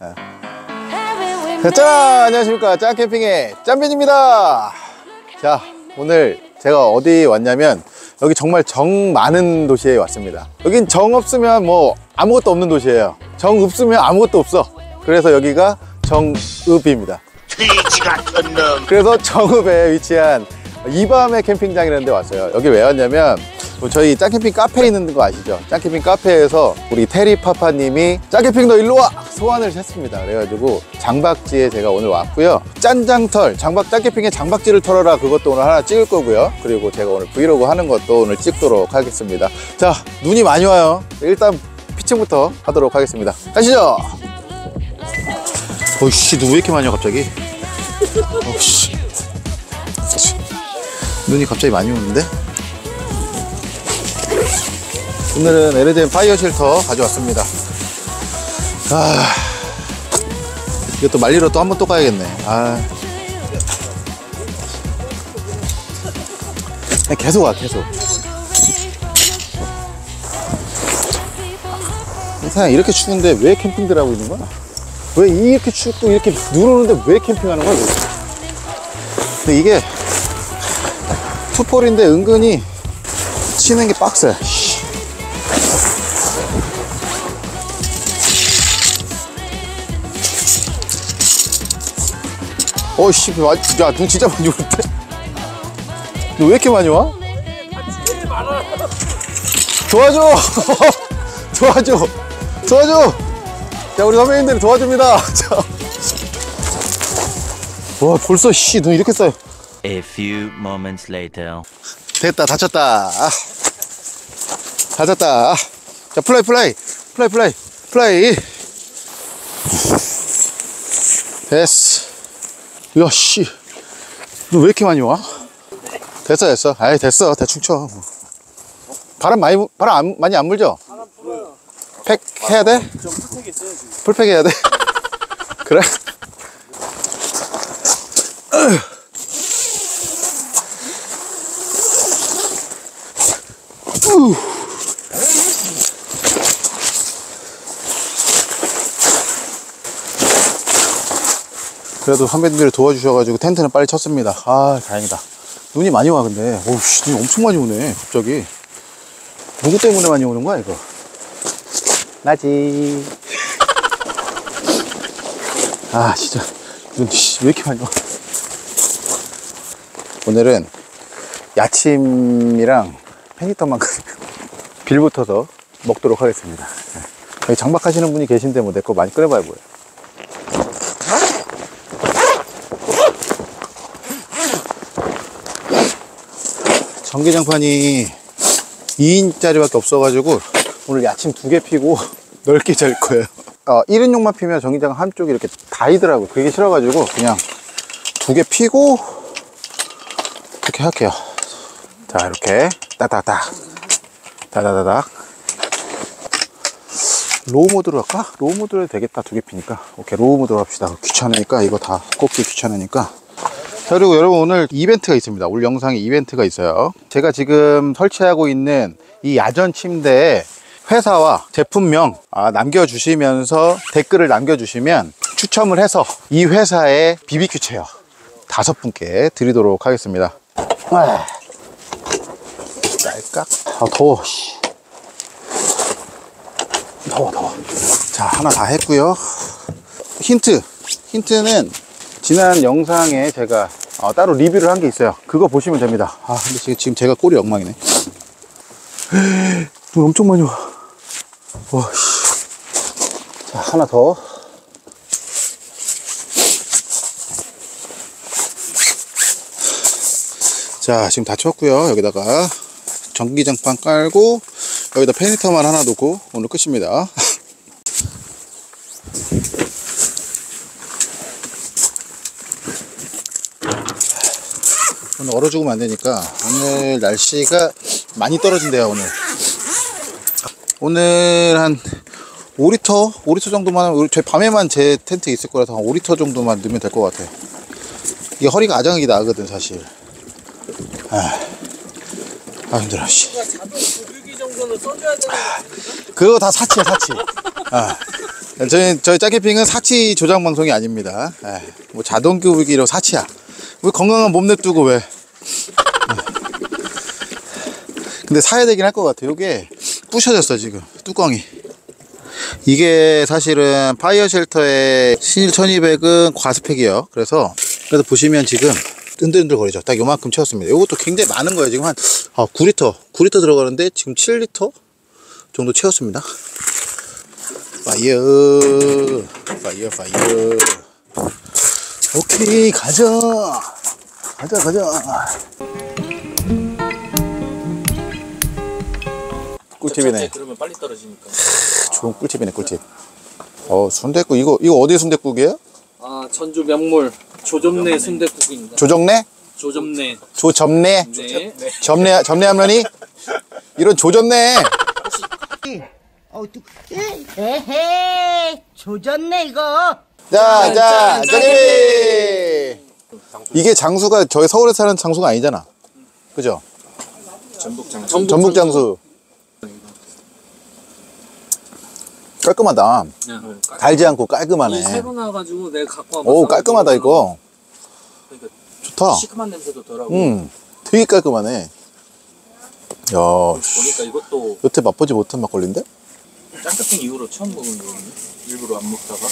예. 자, 안녕하십니까. 짱캠핑의 짬빈입니다. 자, 오늘 제가 어디 왔냐면 여기 정말 정 많은 도시에 왔습니다. 여긴 정 없으면 뭐 아무것도 없는 도시예요. 정 없으면 아무것도 없어. 그래서 여기가 정읍입니다. 돼지 같은 놈. 그래서 정읍에 위치한 이밤의 캠핑장이라는 데 왔어요. 여기 왜 왔냐면 뭐 저희 짱캠핑 카페 있는 거 아시죠? 짱캠핑 카페에서 우리 테리파파님이 짱캠핑 너 일로 와! 소환을 했습니다. 그래가지고 장박지에 제가 오늘 왔고요. 짠장털, 장박 짱캠핑의 장박지를 털어라 그것도 오늘 하나 찍을 거고요. 그리고 제가 오늘 브이로그 하는 것도 오늘 찍도록 하겠습니다. 자, 눈이 많이 와요. 일단 피칭부터 하도록 하겠습니다. 가시죠! 어이씨, 눈 왜 이렇게 많이 와, 갑자기? 어이씨. 눈이 갑자기 많이 오는데? 오늘은 LGM 파이어 쉘터 가져왔습니다. 아, 이것도 말리러 또 한 번 또 가야겠네. 아. 계속 와, 계속. 세상 이렇게 추운데 왜 캠핑들 하고 있는 거야? 왜 이렇게 춥고 이렇게 눈 오는데 왜 캠핑하는 거야? 근데 이게 투폴인데 은근히 치는 게 빡세. 씨. 어씨, 야, 눈 진짜 많이 오는데? 너 왜 이렇게 많이 와? 도와줘! 도와줘! 도와줘! 자, 우리 선배님들이 도와줍니다. 자. 와, 벌써 씨, 눈 이렇게 쌓여. A few moments later. 됐다 다 쳤다 아. 다 쳤다 아. 자 플라이 플라이 플라이 플라이 플라이 됐어 야씨 너 왜 이렇게 많이 와? 됐어 됐어 아이 됐어 대충 쳐 뭐. 바람 많이 불- 바람 안- 많이 안 불죠? 팩 해야 돼? 풀팩 해야 돼? 그래? 그래도 선배님들이 도와주셔가지고 텐트는 빨리 쳤습니다. 아, 다행이다. 눈이 많이 와, 근데. 오우씨, 눈이 엄청 많이 오네, 갑자기. 누구 때문에 많이 오는 거야, 이거? 나지. 아, 진짜. 눈, 씨, 왜 이렇게 많이 와? 오늘은 야침이랑 페니터만큼 빌 붙어서 먹도록 하겠습니다. 네. 여기 장박하시는 분이 계신데 뭐 내 거 많이 끓여봐야 뭐예요. 전기장판이 2인짜리밖에 없어가지고 오늘 야침 두 개 피고 넓게 잘 거예요. 어, 1인용만 피면 전기장 한쪽이 이렇게 다이더라고요. 그게 싫어가지고 그냥 두 개 피고 이렇게 할게요. 자, 이렇게 따다닥 다다다닥 low 모드로 할까? low 모드로 해도 되겠다. 두 개 피니까. 오케이, low 모드로 합시다. 귀찮으니까 이거 다 꽂기 귀찮으니까. 자, 그리고 여러분 오늘 이벤트가 있습니다. 오늘 영상에 이벤트가 있어요. 제가 지금 설치하고 있는 이 야전 침대에 회사와 제품명 아, 남겨주시면서 댓글을 남겨주시면 추첨을 해서 이 회사의 BBQ chair 다섯 분께 드리도록 하겠습니다. 아, 깔깍. 아, 더워. 씨. 더워, 더워. 자, 하나 다 했고요. 힌트. 힌트는 지난 영상에 제가 어, 따로 리뷰를 한 게 있어요. 그거 보시면 됩니다. 아, 근데 지금, 제가 꼴이 엉망이네. 눈 엄청 많이 와. 와, 씨. 자, 하나 더. 자, 지금 다 쳤고요. 여기다가 전기장판 깔고 여기다 페니터만 하나 놓고 오늘 끝입니다. 오늘 얼어 죽으면 안 되니까 오늘 날씨가 많이 떨어진대요 오늘. 오늘 한 5리터 5리터 정도만 제 밤에만 제 텐트에 있을 거라서 한 5리터 정도만 넣으면 될 것 같아요 이게 허리가 아작이 나거든 사실. 아, 아 힘들어 씨. 거 그거 다 사치야 사치 아, 저희 저희 짝캠핑은 사치 조작 방송이 아닙니다. 에, 뭐 자동 주유기도 사치야. 왜 건강한 몸 냅두고 왜? 에. 근데 사야 되긴 할 것 같아. 요게 부셔졌어 지금 뚜껑이. 이게 사실은 fire shelter의 신일 1200은 과스펙이에요. 그래서 그래서 보시면 지금 흔들흔들 거리죠. 딱 요만큼 채웠습니다. 이것도 굉장히 많은 거예요. 지금 한 아, 9리터, 9리터 들어가는데 지금 7리터 정도 채웠습니다. 파이어, 파이어, 파이어. 오케이, 가자. 가자, 가자. 꿀팁이네. 그러면 빨리 떨어지니까. 좋은 꿀팁이네, 꿀팁. 어, 순댓국 이거 이거 어디 순댓국이에요? 아 전주 명물 조점내 순대국입니다. 조정래? 조점내. 조점내? 네. 점내 점내하면이 이런 조졌네. 에헤이 조졌네 이거 자, 자, 짜게비. 이게 장수가 저희 서울에 사는 장수가 아니잖아. 그죠? 전북 장. 전북 장수. 깔끔하다. 달지 않고 깔끔하네. 이 새로 나와가지고 내가 갖고 와. 오, 깔끔하다 이거. 그러니까 좋다. 시큼한 냄새도 덜하고. 음, 되게 깔끔하네. 야, 보니까 이것도 여태 맛보지 못한 막걸리인데? 짱짜핑 이후로 처음 먹은 거거든요. 일부러 안 먹다가.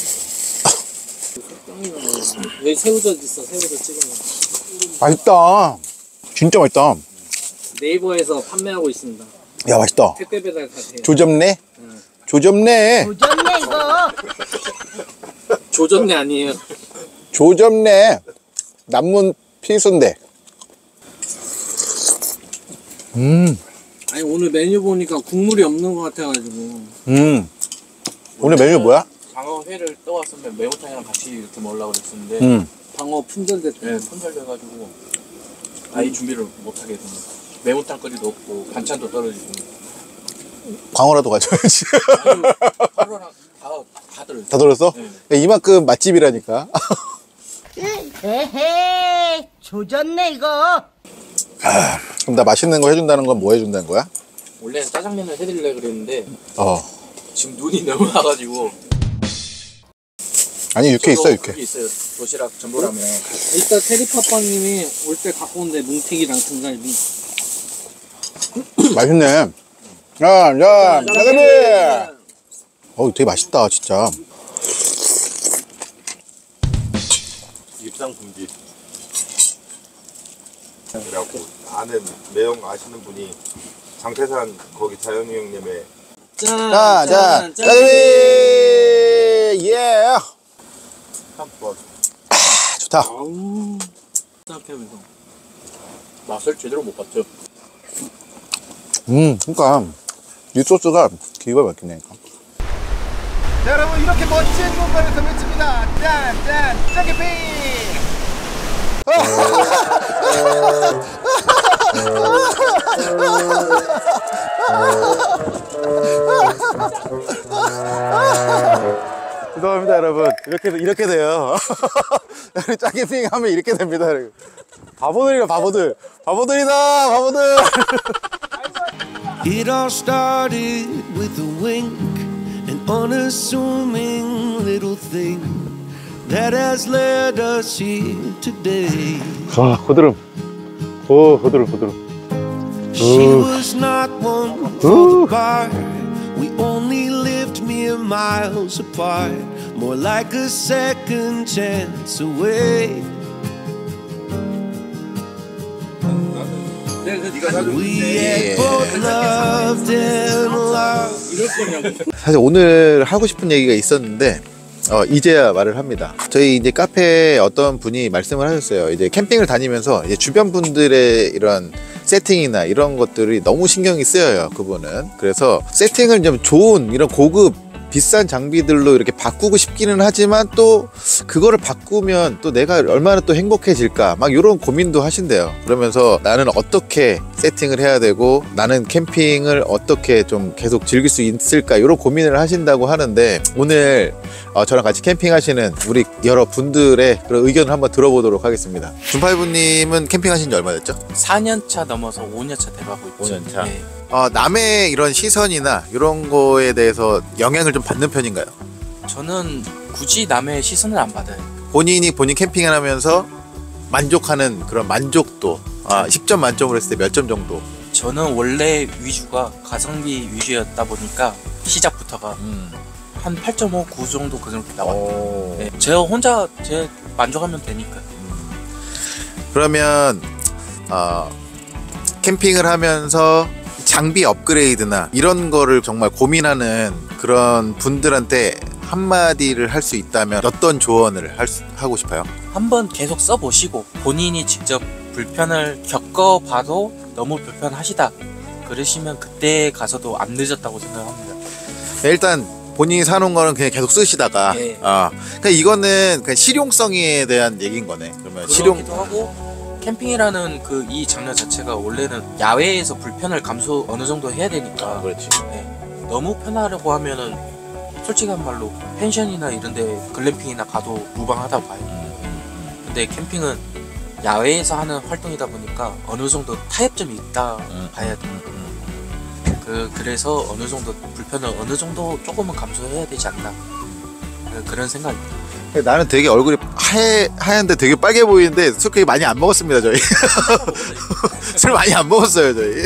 여기 새우젓 있어. 새우젓 찍으면. 맛있다. 진짜 맛있다. 네이버에서 판매하고 있습니다. 야, 맛있다. 택배 배달 가세요. 조점내? 조점내? 조졌네 이거 조점내 아니에요. 조점내. 남문 필순대. 음, 아니 오늘 메뉴 보니까 국물이 없는 것 같아가지고. 음. 오늘 메뉴 뭐야? 방어 회를 떠왔으면 매운탕이랑 같이 이렇게 먹으려고 그랬었는데 음. 방어 품절됐대. 네, 손절돼가지고 아예 준비를 못 하게 됩니다. 매운탕 거리도 없고 반찬도 떨어지고 광어라도 가져야지. 다 다들 다 들었어? 네. 야, 이만큼 맛집이라니까. 에헤이 조졌네 이거 그럼 나 맛있는 거 해준다는 건 뭐 해준다는 거야? 원래는 짜장면을 해드리려 그랬는데 어. 지금 눈이 너무 와가지고 아니, 육회 있어, 육회. 있어요. 도시락 전보라면 이따 테리파파님이 올 때 갖고 온대 뭉튀기랑 등갈비. 맛있네. 야, 야, 짜장면! 어우, 되게 맛있다, 진짜. 입상 금지. 그래갖고 아는 매형 아시는 분이 장태산 거기 자연이 형님의 짠, 자, 자, 짜장면! 예! 한번 아, 좋다. 아우. 생각해보면서. 맛을 제대로 못 봤죠. 음, 그니까, 이 소스가 기가 막히네. 자, 여러분, 이렇게 멋진 공간에서 외칩니다. 짠, 짠, 짜게핑! 죄송합니다, 여러분. 이렇게, 이렇게 돼요. 짜게핑 하면 이렇게 됩니다. 바보들이라, 바보들. 바보들이다, 바보들. It all started with a wink, an unassuming little thing that has led us here today. 아, 고드름. 오, 고드름, 고드름. She was not one for the bar. We only lived mere miles apart, more like a second chance away. 사실 오늘 하고 싶은 얘기가 있었는데 어, 이제야 말을 합니다. 저희 이제 카페에 어떤 분이 말씀을 하셨어요. 이제 캠핑을 다니면서 이제 주변 분들의 이런 세팅이나 이런 것들이 너무 신경이 쓰여요. 그분은. 그래서 세팅을 좀 좋은 이런 고급 비싼 장비들로 이렇게 바꾸고 싶기는 하지만 또 그거를 바꾸면 또 내가 얼마나 또 행복해질까 막 이런 고민도 하신대요. 그러면서 나는 어떻게 세팅을 해야 되고 나는 캠핑을 어떻게 좀 계속 즐길 수 있을까 이런 고민을 하신다고 하는데 오늘 어, 저랑 같이 캠핑하시는 우리 여러 분들의 그런 의견을 한번 들어보도록 하겠습니다. 준파이브님은 캠핑하신 지 얼마 됐죠? 4년차 넘 어서 5년차 돼가고 있죠. 5년차. 네. 어, 남의 이런 시선이나 이런 거에 대해서 영향을 좀 받는 편인가요? 저는 굳이 남의 시선을 안 받아요. 본인이 본인 캠핑을 하면서 만족하는 그런 만족도 아, 10점 만점으로 했을 때 몇 점 정도? 저는 원래 위주가 가성비 위주였다 보니까 시작부터가 한 8.5, 9 정도 그 정도. 오. 네, 제가 혼자 제 만족하면 되니까. 그러면 어, 캠핑을 하면서 장비 업그레이드나 이런 거를 정말 고민하는 그런 분들한테 한마디를 할 수 있다면 어떤 조언을 할 수- 하고 싶어요? 한번 계속 써보시고 본인이 직접 불편을 겪어봐도 너무 불편하시다. 그러시면 그때 가서도 안 늦었다고 생각합니다. 일단 본인이 사놓은 거는 그냥 계속 쓰시다가 예. 아, 그러니까 이거는 그냥 실용성에 대한 얘기인 거네. 그러면 실용 하고 캠핑이라는 그 이 장르 자체가 원래는 야외에서 불편을 감수 어느 정도 해야 되니까 그렇지. 네. 너무 편하려고 하면은 솔직한 말로 펜션이나 이런데 글램핑이나 가도 무방하다고 봐요. 근데 캠핑은 야외에서 하는 활동이다 보니까 어느 정도 타협점이 있다 봐야 돼요. 그 그래서 어느 정도 불편을 어느 정도 조금은 감수해야 되지 않나 그- 그런 생각입니다. 나는 되게 얼굴이 하얘, 하얀데 되게 빨개 보이는데 술 그렇게 많이 안 먹었습니다 저희. 술 많이 안 먹었어요 저희.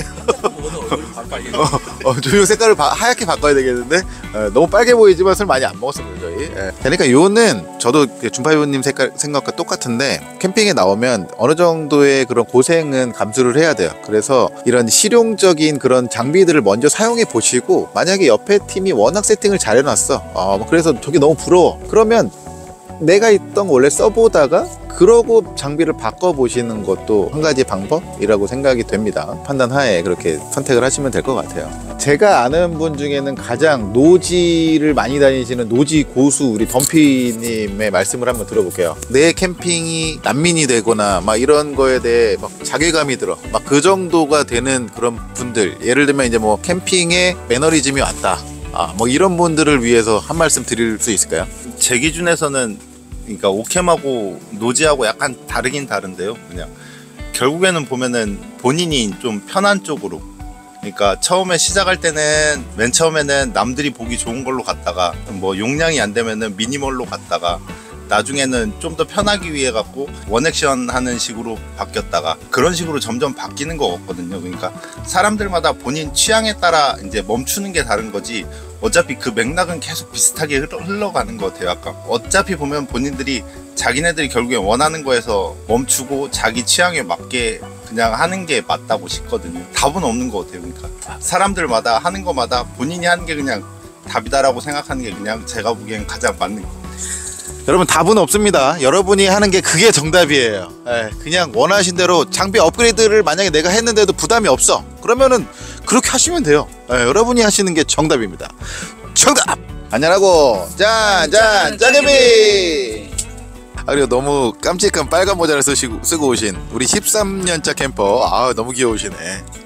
어, 어, 조용 색깔을 바- 하얗게 바꿔야 되겠는데? 어, 너무 빨개 보이지만 술 많이 안 먹었습니다 저희. 예. 그러니까 요는 저도 준파이브님 색깔 생각과 똑같은데 캠핑에 나오면 어느 정도의 그런 고생은 감수를 해야 돼요. 그래서 이런 실용적인 그런 장비들을 먼저 사용해 보시고 만약에 옆에 팀이 워낙 세팅을 잘 해놨어. 어, 뭐 그래서 저게 너무 부러워. 그러면 내가 있던 거 원래 써보다가 그러고 장비를 바꿔보시는 것도 한 가지 방법이라고 생각이 됩니다. 판단 하에 그렇게 선택을 하시면 될 것 같아요. 제가 아는 분 중에는 가장 노지를 많이 다니시는 노지 고수 우리 덤피님의 말씀을 한번 들어볼게요. 내 캠핑이 난민이 되거나 막 이런 거에 대해 막 자괴감이 들어. 막 그 정도가 되는 그런 분들. 예를 들면 이제 뭐 캠핑에 매너리즘이 왔다. 아, 뭐 이런 분들을 위해서 한 말씀 드릴 수 있을까요? 제 기준에서는 그러니까 오캠하고 노지하고 약간 다르긴 다른데요. 그냥 결국에는 보면은 본인이 좀 편한 쪽으로. 그러니까 처음에 시작할 때는 맨 처음에는 남들이 보기 좋은 걸로 갔다가 뭐 용량이 안 되면은 미니멀로 갔다가 나중에는 좀 더 편하기 위해 갖고 원액션 하는 식으로 바뀌었다가 그런 식으로 점점 바뀌는 거 같거든요. 그러니까 사람들마다 본인 취향에 따라 이제 멈추는 게 다른 거지 어차피 그 맥락은 계속 비슷하게 흘러, 흘러가는 것 같아요. 아까 어차피 보면 본인들이 자기네들이 결국에 원하는 거에서 멈추고 자기 취향에 맞게 그냥 하는 게 맞다고 싶거든요. 답은 없는 것 같아요. 그러니까 사람들마다 하는 거마다 본인이 하는 게 그냥 답이다라고 생각하는 게 그냥 제가 보기엔 가장 맞는 거. 여러분 답은 없습니다. 여러분이 하는 게 그게 정답이에요. 예, 그냥 원하신 대로 장비 업그레이드를 만약에 내가 했는데도 부담이 없어. 그러면은 그렇게 하시면 돼요. 예, 여러분이 하시는 게 정답입니다. 정답! 안녕하고 짠짠 짜게비! 아 그리고 너무 깜찍한 빨간 모자를 쓰시고 쓰고 오신 우리 13년차 캠퍼 아 너무 귀여우시네.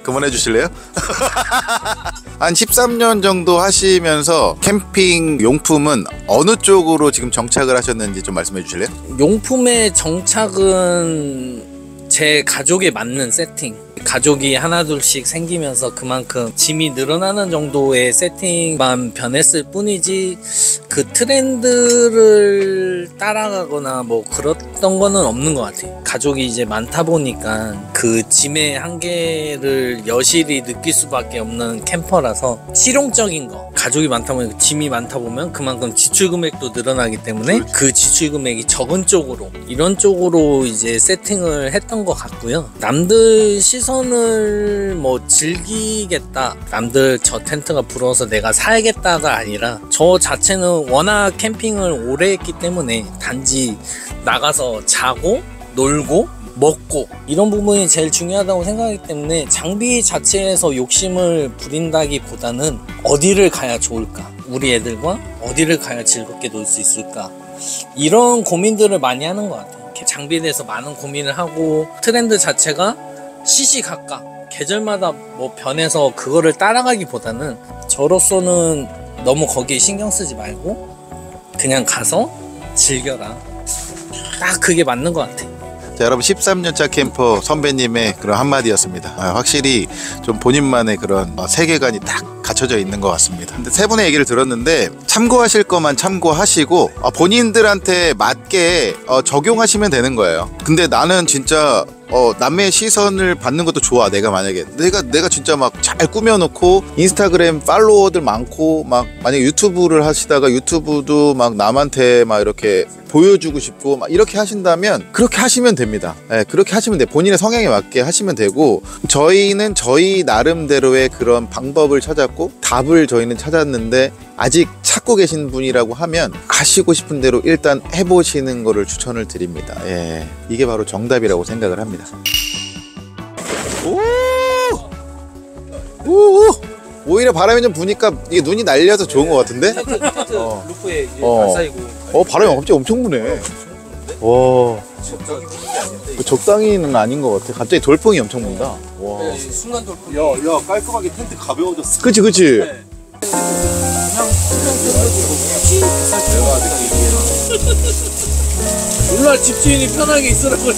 그만해 주실래요? 한 13년 정도 하시면서 캠핑 용품은 어느 쪽으로 지금 정착을 하셨는지 좀 말씀해 주실래요? 용품의 정착은 제 가족에 맞는 세팅. 가족이 하나둘씩 생기면서 그만큼 짐이 늘어나는 정도의 세팅만 변했을 뿐이지 그 트렌드를 따라가거나 뭐 그랬던 거는 없는 것 같아요. 가족이 이제 많다 보니까 그 짐의 한계를 여실히 느낄 수밖에 없는 캠퍼라서 실용적인 거. 가족이 많다 보니까 짐이 많다 보면 그만큼 지출 금액도 늘어나기 때문에 그 지출 금액이 적은 쪽으로 이런 쪽으로 이제 세팅을 했던 것 같고요. 남들 시선을 뭐 즐기겠다. 남들 저 텐트가 부러워서 내가 사야겠다가 아니라 저 자체는 워낙 캠핑을 오래 했기 때문에 단지 나가서 자고 놀고 먹고 이런 부분이 제일 중요하다고 생각하기 때문에 장비 자체에서 욕심을 부린다기보다는 어디를 가야 좋을까? 우리 애들과 어디를 가야 즐겁게 놀 수 있을까? 이런 고민들을 많이 하는 것 같아요. 장비에 대해서 많은 고민을 하고 트렌드 자체가 시시각각 계절마다 뭐 변해서 그거를 따라가기보다는 저로서는 너무 거기에 신경 쓰지 말고 그냥 가서 즐겨라 딱 그게 맞는 것 같아요 자, 여러분 13년차 캠퍼 선배님의 그런 한마디였습니다. 아, 확실히 좀 본인만의 그런 어, 세계관이 딱 갖춰져 있는 것 같습니다. 근데 세 분의 얘기를 들었는데 참고하실 것만 참고하시고 어, 본인들한테 맞게 어, 적용하시면 되는 거예요. 근데 나는 진짜 어, 남의 시선을 받는 것도 좋아. 내가 만약에 내가 내가 진짜 막 잘 꾸며놓고 인스타그램 팔로워들 많고 막 만약 에 유튜브를 하시다가 유튜브도 막 남한테 막 이렇게 보여주고 싶고 막 이렇게 하신다면 그렇게 하시면 됩니다. 예, 그렇게 하시면 돼. 본인의 성향에 맞게 하시면 되고 저희는 저희 나름대로의 그런 방법을 찾았고 답을 저희는 찾았는데 아직 찾고 계신 분이라고 하면 하시고 싶은 대로 일단 해보시는 거를 추천을 드립니다. 예, 이게 바로 정답이라고 생각을 합니다. 오! 오! 오히려 바람이 좀 부니까 이게 눈이 날려서 좋은 것 같은데? 텐트, 텐트 어. 루프에 이제 어. 안 쌓이고 어, 바람이 갑자기 엄청 부네. 와, 그 적당히는 아닌 것 같아. 갑자기 돌풍이 엄청 분다. 와. 네, 순간 돌풍 야 깔끔하게 텐트 가벼워졌어. 그치, 그치. 몰라 집주인이 편하게 있으라고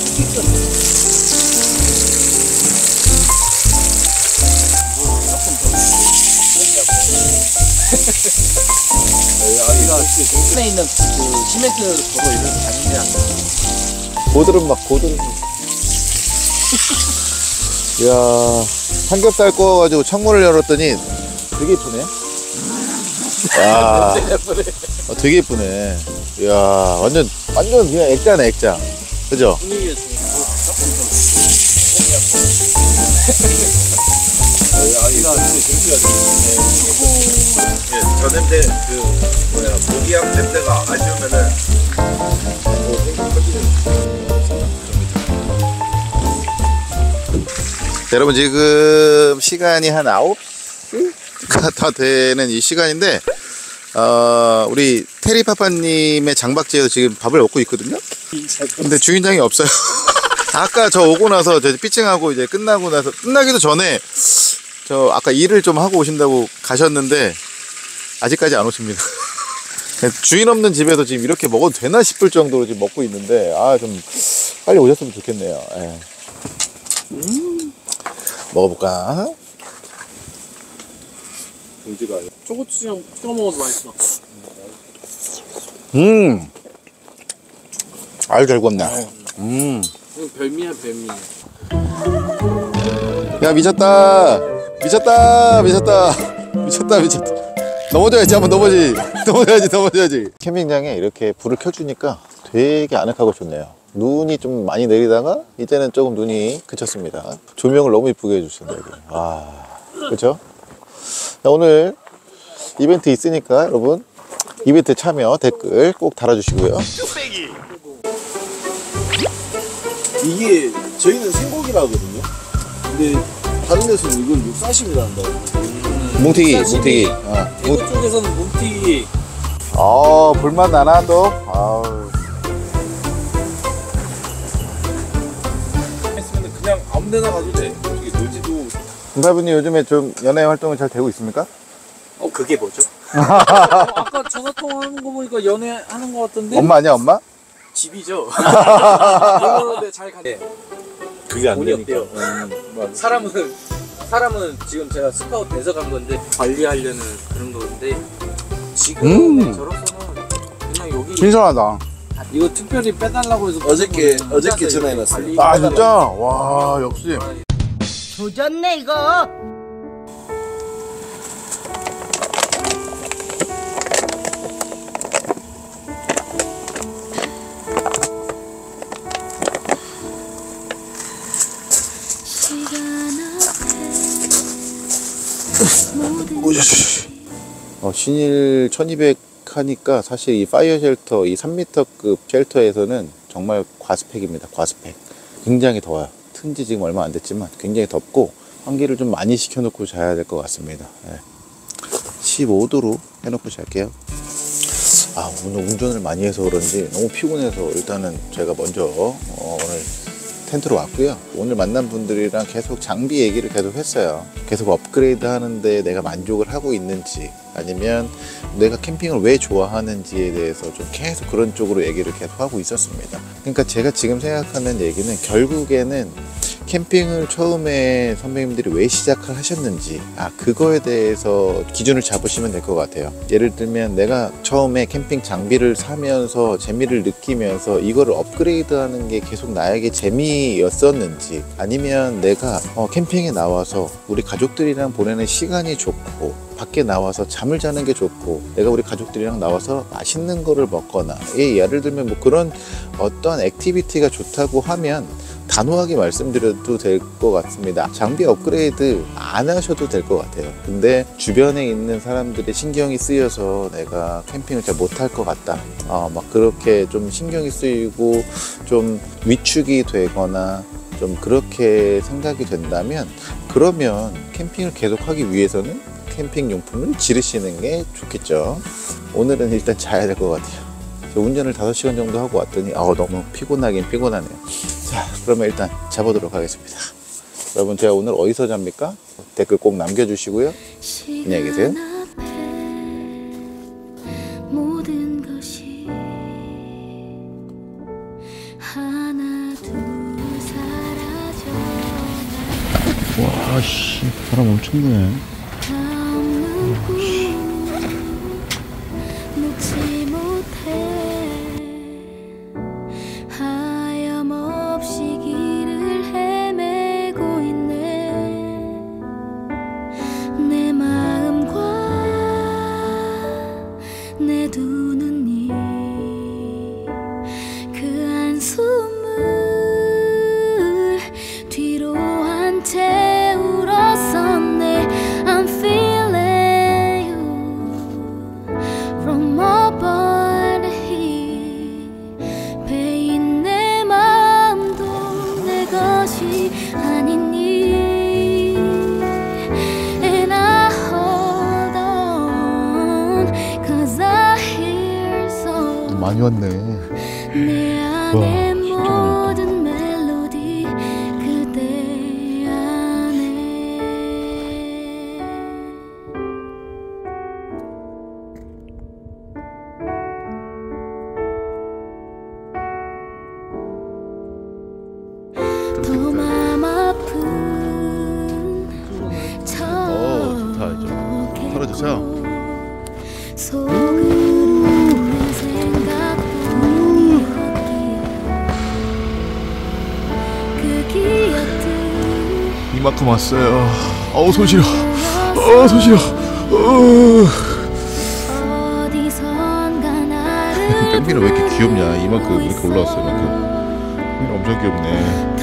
안에 있는 그 시멘트 도로 이런 다니지 않나 고드름 막 고드름. 이야, 삼겹살 구워가지고 창문을 열었더니 되게 이쁘네. 와, 어, 되게 이쁘네. 이야, 완전, 완전 그냥 액자네, 액자. 그죠? 그안 지우면은 자, 여러분 지금 시간이 한 9시가 다 되는 이 시간인데 어, 우리 테리파파님의 장박지에서 지금 밥을 먹고 있거든요? 근데 주인장이 없어요. 아까 저 오고 나서 저 피칭하고 이제 끝나고 나서 끝나기도 전에 저 아까 일을 좀 하고 오신다고 가셨는데 아직까지 안 오십니다 주인 없는 집에서 지금 이렇게 먹어도 되나 싶을 정도로 지금 먹고 있는데 아 좀 빨리 오셨으면 좋겠네요 예. 먹어볼까? 초고추장 찍어 먹어도 맛있어 음. 아유 잘 구웠네. 음. 이거 별미야 별미 야 미쳤다. 미쳤다. 미쳤다. 미쳤다. 미쳤다. 넘어져야지 한번 넘어지. 넘어져야지 넘어져야지. 캠핑장에 이렇게 불을 켜주니까 되게 아늑하고 좋네요. 눈이 좀 많이 내리다가 이제는 조금 눈이 그쳤습니다. 조명을 너무 이쁘게 해주신다 여기. 아, 그렇죠? 오늘 이벤트 있으니까 여러분 이벤트 참여 댓글 꼭 달아주시고요. 이게 저희는 생고기라 하거든요. 근데 다른 데서는 이건 육사심이라 한다고. 뭉티기, 사시미. 뭉티기. 어. 뭉- 대구 쪽에서는 뭉티 아, 불맛 나나 또? 아우. 했으면 그냥 아무 데나 가도 돼. 이게 노지도 김사부님 요즘에 좀 연애 활동은 잘 되고 있습니까? 어 그게 뭐죠? 어, 아까 전화 통화하는 거 보니까 연애하는 거 같던데 엄마 아니야, 엄마? 집이죠 이거는데 잘 가네 그게 안 돈이 되니까. 없대요. 음, 맞아. 사람은 사람은 지금 제가 스카우트 돼서 간 건데 관리하려는 그런 건데 지금 음. 저로서는 그냥 여기 신선하다. 이거 특별히 빼달라고 해서 어저께 어저께 전화해놨어요. 아, 진짜? 와, 역시. 조졌네 이거 어, 신일 1200 하니까 사실 이 fire shelter, 이 3m급 쉘터에서는 정말 과스펙입니다. 과스펙. 굉장히 더워요. 튼지 지금 얼마 안 됐지만 굉장히 덥고 환기를 좀 많이 시켜놓고 자야 될 것 같습니다. 예. 15도로 해놓고 잘게요. 아, 오늘 운전을 많이 해서 그런지 너무 피곤해서 일단은 제가 먼저 어, 오늘 텐트로 왔고요. 오늘 만난 분들이랑 계속 장비 얘기를 계속 했어요. 계속 업그레이드 하는데 내가 만족을 하고 있는지 아니면 내가 캠핑을 왜 좋아하는지에 대해서 좀 계속 그런 쪽으로 얘기를 계속 하고 있었습니다. 그러니까 제가 지금 생각하는 얘기는 결국에는 캠핑을 처음에 선배님들이 왜 시작을 하셨는지 아 그거에 대해서 기준을 잡으시면 될 것 같아요 예를 들면 내가 처음에 캠핑 장비를 사면서 재미를 느끼면서 이거를 업그레이드 하는 게 계속 나에게 재미였었는지 아니면 내가 어, 캠핑에 나와서 우리 가족들이랑 보내는 시간이 좋고 밖에 나와서 잠을 자는 게 좋고 내가 우리 가족들이랑 나와서 맛있는 거를 먹거나 예, 예를 들면 뭐 그런 어떤 activity가 좋다고 하면 단호하게 말씀드려도 될 것 같습니다. 장비 업그레이드 안 하셔도 될 것 같아요. 근데 주변에 있는 사람들의 신경이 쓰여서 내가 캠핑을 잘 못할 것 같다. 어, 막 그렇게 좀 신경이 쓰이고 좀 위축이 되거나 좀 그렇게 생각이 된다면 그러면 캠핑을 계속하기 위해서는 캠핑 용품을 지르시는 게 좋겠죠. 오늘은 일단 자야 될 것 같아요. 저 운전을 5시간 정도 하고 왔더니 아 너무 피곤하긴 피곤하네요. 자, 그러면 일단 자보도록 하겠습니다. 여러분 제가 오늘 어디서 잡니까? 댓글 꼭 남겨주시고요. 안녕히 계세요. 와씨 바람 엄청 부네. 많이 왔네. 내안 이만큼 왔어요. 어우 손 시려. 어, 손 시려. 뺑비는 왜 이렇게 귀엽냐? 이만큼 이렇게 올라왔어 이만큼. 엄청 귀엽네.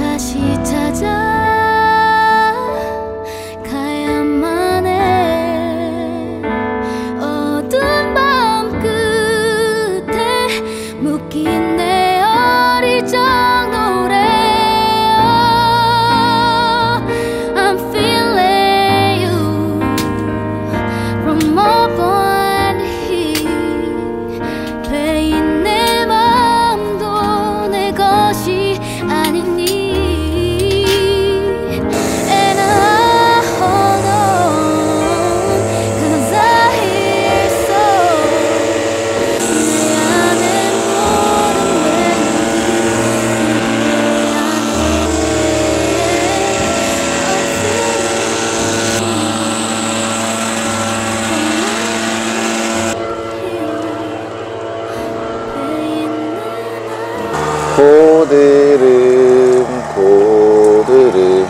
고드름 고드름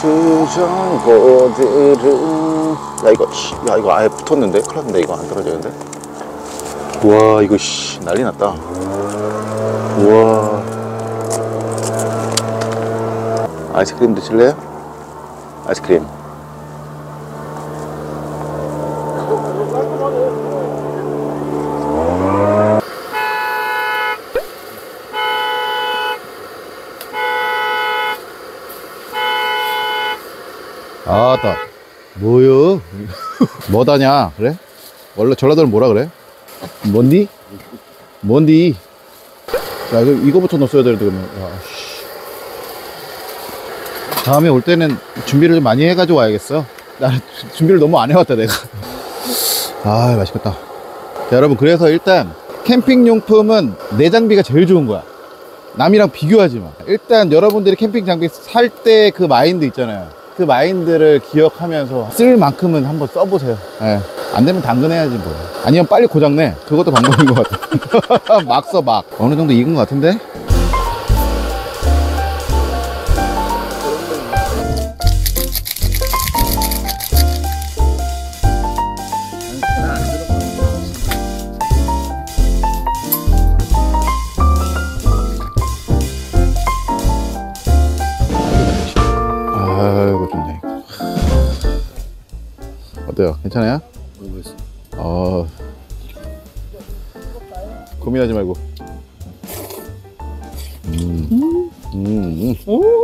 수정 고드름 야 이거 씨, 야 이거 아예 붙었는데? 큰일 났는데 이거 안 떨어지는데? 우와 이거 씨 난리 났다. 우와. 아이스크림 드실래요? 아이스크림 아따 뭐요? 뭐다냐 그래? 원래 전라도는 뭐라 그래? 뭔디? 뭔디? 야 이거, 이거부터 넣었어야 되는데 그러면 야, 씨. 다음에 올 때는 준비를 좀 많이 해가지고 와야겠어 나 준비를 너무 안 해왔다 내가 아 맛있겠다 자, 여러분 그래서 일단 캠핑 용품은 내 장비가 제일 좋은 거야 남이랑 비교하지 마. 일단 여러분들이 캠핑 장비 살 때 그 마인드 있잖아요. 그 마인드를 기억하면서 쓸 만큼은 한번 써보세요. 예. 안 되면 당근해야지 뭐. 아니면 빨리 고장내. 그것도 방법인 것 같아. 막 써, 막. 어느 정도 익은 것 같은데? 괜찮아요? 어. 고민하지 말고. 음. 음. 음. 음.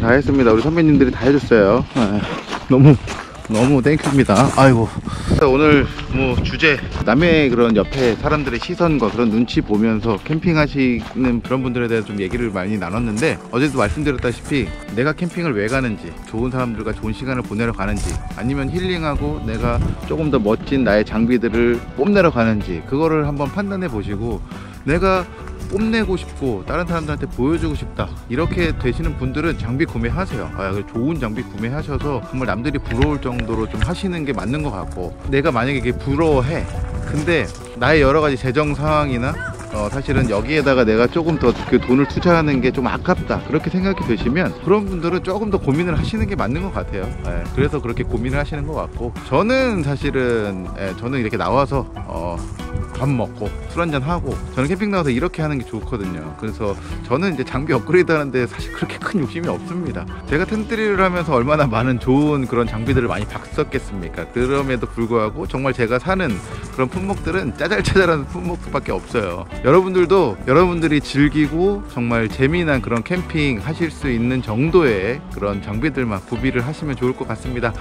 정리 다 했습니다. 우리 선배님들이 다 해줬어요. 네. 너무 너무 thank you입니다. 아이고 오늘 뭐 주제 남의 그런 옆에 사람들의 시선과 그런 눈치 보면서 캠핑하시는 그런 분들에 대해서 좀 얘기를 많이 나눴는데 어제도 말씀드렸다시피 내가 캠핑을 왜 가는지 좋은 사람들과 좋은 시간을 보내러 가는지 아니면 힐링하고 내가 조금 더 멋진 나의 장비들을 뽐내러 가는지 그거를 한번 판단해 보시고 내가 뽐내고 싶고 다른 사람들한테 보여주고 싶다. 이렇게 되시는 분들은 장비 구매하세요. 아, 그 좋은 장비 구매하셔서 정말 남들이 부러울 정도로 좀 하시는 게 맞는 것 같고 내가 만약에 이게 부러워해. 근데 나의 여러 가지 재정 상황이나 어, 사실은 여기에다가 내가 조금 더 그 돈을 투자하는 게 좀 아깝다. 그렇게 생각이 드시면 그런 분들은 조금 더 고민을 하시는 게 맞는 것 같아요. 예, 그래서 그렇게 고민을 하시는 것 같고 저는 사실은 예, 저는 이렇게 나와서 어, 밥 먹고 술 한잔 하고 저는 캠핑 나와서 이렇게 하는 게 좋거든요. 그래서 저는 이제 장비 업그레이드 하는데 사실 그렇게 큰 욕심이 없습니다. 제가 텐트리를 하면서 얼마나 많은 좋은 그런 장비들을 많이 봤었겠습니까? 그럼에도 불구하고 정말 제가 사는 그런 품목들은 짜잘짜잘한 품목밖에 없어요 여러분들도 여러분들이 즐기고 정말 재미난 그런 캠핑 하실 수 있는 정도의 그런 장비들만 구비를 하시면 좋을 것 같습니다.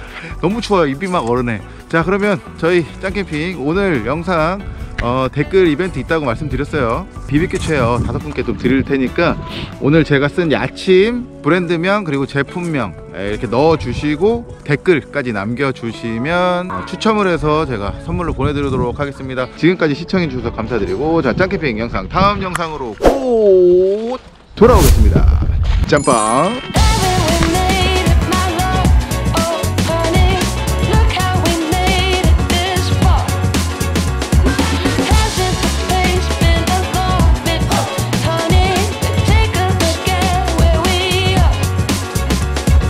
너무 추워요. 입이 막 얼으네. 자 그러면 저희 짱캠핑 오늘 영상 어, 댓글 이벤트 있다고 말씀드렸어요. BBQ 체어 다섯 분께 좀 드릴 테니까 오늘 제가 쓴 야침 브랜드명 그리고 제품명 예, 이렇게 넣어 주시고 댓글까지 남겨 주시면 어, 추첨을 해서 제가 선물로 보내드리도록 하겠습니다. 지금까지 시청해 주셔서 감사드리고 자 짱캠핑 영상 다음 영상으로 꼭 돌아오겠습니다. 짬빵